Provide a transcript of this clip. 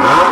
you